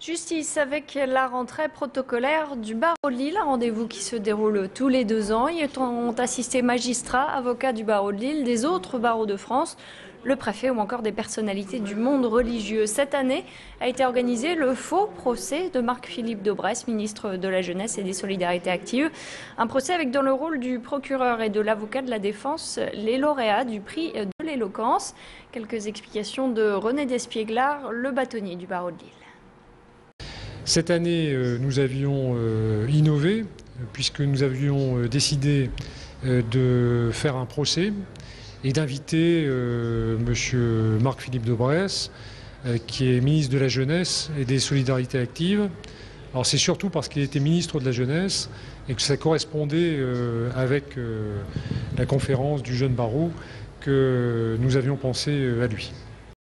Justice avec la rentrée protocolaire du barreau de Lille, un rendez-vous qui se déroule tous les deux ans. Y ont assisté magistrats, avocats du barreau de Lille, des autres barreaux de France, le préfet ou encore des personnalités du monde religieux. Cette année a été organisé le faux procès de Marc-Philippe Daubresse, ministre de la Jeunesse et des Solidarités Actives. Un procès avec dans le rôle du procureur et de l'avocat de la défense les lauréats du prix de l'éloquence. Quelques explications de René Despiéglard, le bâtonnier du barreau de Lille. Cette année, euh, nous avions euh, innové puisque nous avions euh, décidé de faire un procès et d'inviter M. Marc-Philippe Debresse, qui est ministre de la Jeunesse et des Solidarités Actives. Alors c'est surtout parce qu'il était ministre de la Jeunesse et que ça correspondait avec la conférence du jeune barreau que nous avions pensé à lui.